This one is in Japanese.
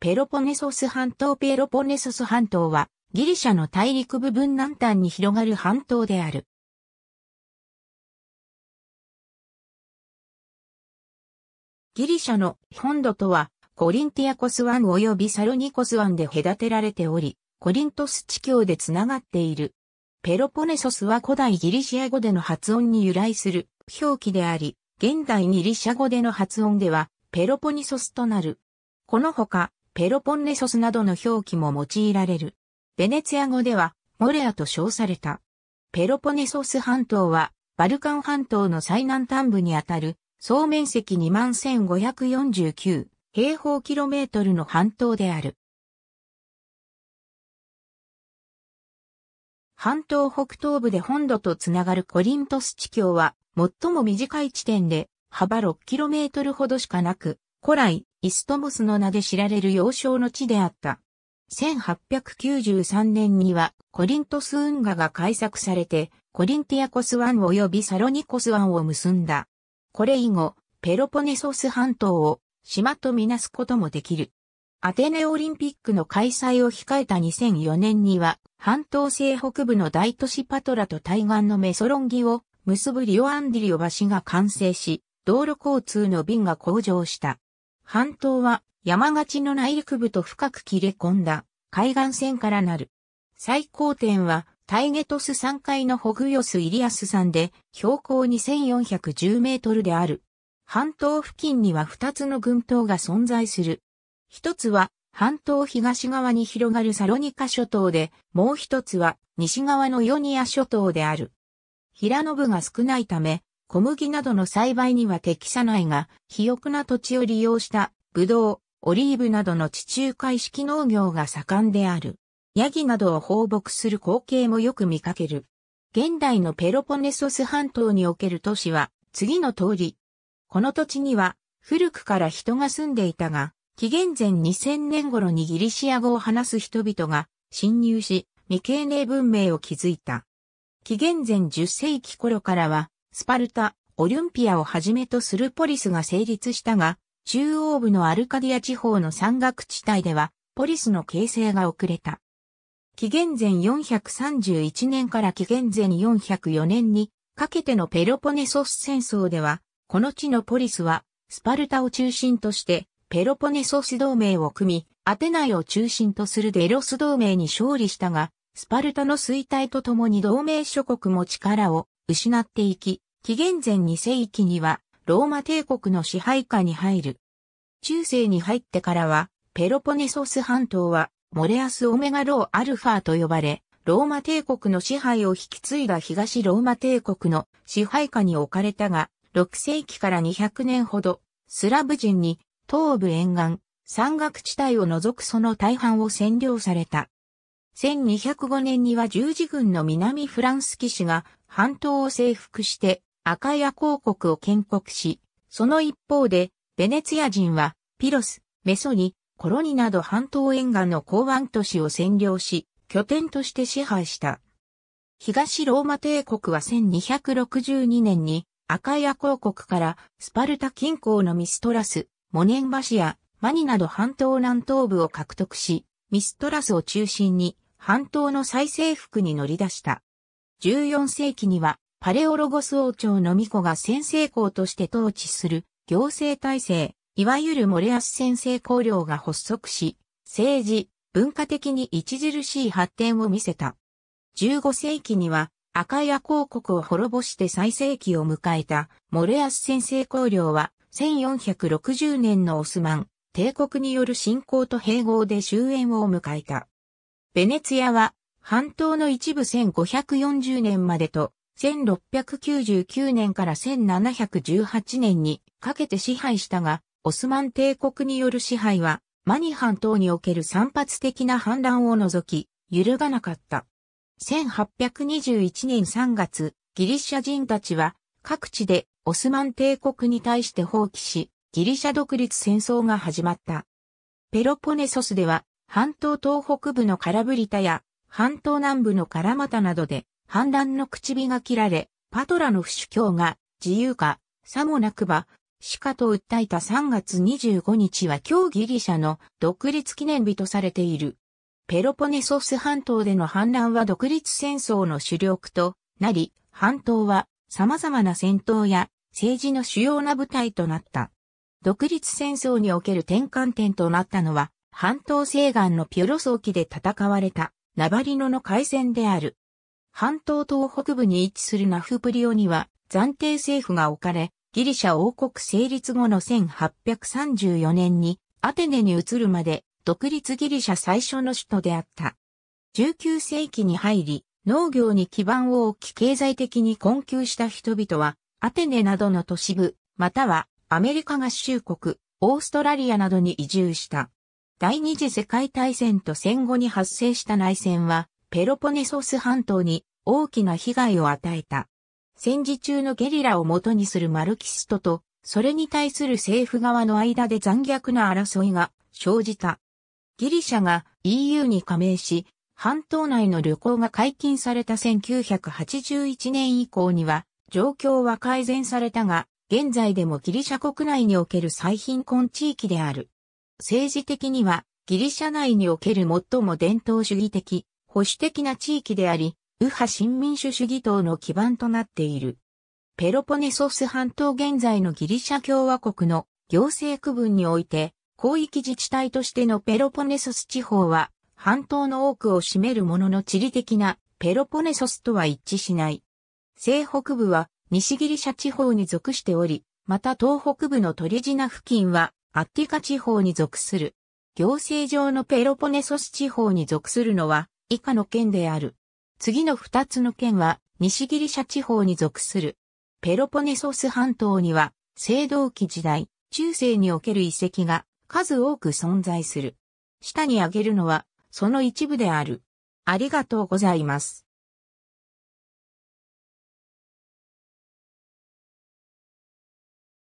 ペロポネソス半島ペロポネソス半島はギリシャの大陸部分南端に広がる半島である。ギリシャの本土とはコリンティアコス湾及びサロニコス湾で隔てられており、コリントス地境でつながっている。ペロポネソスは古代ギリシア語での発音に由来する表記であり、現代ギリシャ語での発音ではペロポニソスとなる。このほか、ペロポンネソスなどの表記も用いられる。ベネツィア語では、モレアと称された。ペロポネソス半島は、バルカン半島の最南端部にあたる、総面積21,549平方キロメートルの半島である。半島北東部で本土とつながるコリントス地境は、最も短い地点で幅 6km ほどしかなく、古来、イストモスの名で知られる要衝の地であった。1893年にはコリントス運河が開削されて、コリンティアコス湾及びサロニコス湾を結んだ。これ以後、ペロポネソス半島を島とみなすこともできる。アテネオリンピックの開催を控えた2004年には、半島西北部の大都市パトラと対岸のメソロンギを結ぶリオアンディリオ橋が完成し、道路交通の便が向上した。半島は山がちの内陸部と深く切れ込んだ海岸線からなる。最高点はタイゲトス3階のホグヨスイリアス山で標高2410メートルである。半島付近には2つの群島が存在する。一つは半島東側に広がるサロニカ諸島で、もう一つは西側のヨニア諸島である。平野部が少ないため、小麦などの栽培には適さないが、肥沃な土地を利用したブドウ、オリーブなどの地中海式農業が盛んである。ヤギなどを放牧する光景もよく見かける。現代のペロポネソス半島における都市は次の通り。この土地には古くから人が住んでいたが、紀元前2000年頃にギリシア語を話す人々が侵入し、未経年文明を築いた。紀元前10世紀頃からは、スパルタ、オリンピアをはじめとするポリスが成立したが、中央部のアルカディア地方の山岳地帯では、ポリスの形成が遅れた。紀元前431年から紀元前404年にかけてのペロポネソス戦争では、この地のポリスは、スパルタを中心としてペロポネソス同盟を組み、アテナイを中心とするデロス同盟に勝利したが、スパルタの衰退とともに同盟諸国も力を失っていき、紀元前2世紀にはローマ帝国の支配下に入る。中世に入ってからは、ペロポネソス半島はモレアスオメガローアルファと呼ばれ、ローマ帝国の支配を引き継いだ東ローマ帝国の支配下に置かれたが、6世紀から200年ほど、スラブ人に東部沿岸、山岳地帯を除くその大半を占領された。1205年には十字軍の南フランス騎士が半島を征服して赤ヤ公国を建国し、その一方でベネツィア人はピロス、メソニ、コロニなど半島沿岸の港湾都市を占領し、拠点として支配した。東ローマ帝国は1262年に赤ヤ公国からスパルタ近郊のミストラス、モネンバシア、マニなど半島南東部を獲得し、ミストラスを中心に半島の再征服に乗り出した。14世紀にはパレオロゴス王朝の巫女が先制校として統治する行政体制、いわゆるモレアス先制公領が発足し、政治、文化的に著しい発展を見せた。15世紀には赤ヤ公国を滅ぼして最盛期を迎えたモレアス先制公領は1460年のオスマン帝国による侵攻と併合で終焉を迎えた。ベネツィアは半島の一部1540年までと1699年から1718年にかけて支配したが、オスマン帝国による支配はマニ半島における散発的な反乱を除き、揺るがなかった。1821年3月、ギリシャ人たちは各地でオスマン帝国に対して放棄し、ギリシャ独立戦争が始まった。ペロポネソスでは、半島東北部のカラブリタや、半島南部のカラマタなどで、反乱の口火が切られ、パトラの不主教が自由か、さもなくば、しかと訴えた3月25日は今日ギリシャの独立記念日とされている。ペロポネソス半島での反乱は独立戦争の主力となり、半島は様々な戦闘や政治の主要な舞台となった。独立戦争における転換点となったのは、半島西岸のピュロ早期で戦われたナバリノの海戦である。半島東北部に位置するナフプリオには暫定政府が置かれ、ギリシャ王国成立後の1834年にアテネに移るまで独立ギリシャ最初の首都であった。19世紀に入り、農業に基盤を置き経済的に困窮した人々は、アテネなどの都市部、またはアメリカ合衆国、オーストラリアなどに移住した。第二次世界大戦と戦後に発生した内戦は、ペロポネソス半島に大きな被害を与えた。戦時中のゲリラを元にするマルキストと、それに対する政府側の間で残虐な争いが生じた。ギリシャが EU に加盟し、半島内の旅行が解禁された1981年以降には、状況は改善されたが、現在でもギリシャ国内における最貧困地域である。政治的には、ギリシャ内における最も伝統主義的、保守的な地域であり、右派新民主主義党の基盤となっている。ペロポネソス半島現在のギリシャ共和国の行政区分において、広域自治体としてのペロポネソス地方は、半島の多くを占めるものの地理的なペロポネソスとは一致しない。西北部は西ギリシャ地方に属しており、また東北部のトリジナ付近はアッティカ地方に属する。行政上のペロポネソス地方に属するのは以下の県である。次の二つの県は西ギリシャ地方に属する。ペロポネソス半島には青銅器時代、中世における遺跡が数多く存在する。下に挙げるのはその一部である。ありがとうございます。